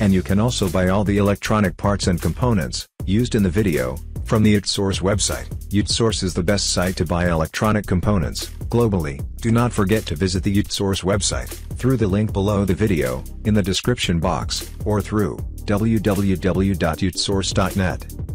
And you can also buy all the electronic parts and components, used in the video, from the UTSource website. UTSource is the best site to buy electronic components, globally. Do not forget to visit the UTSource website, through the link below the video, in the description box, or through www.utsource.net.